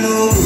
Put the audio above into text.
know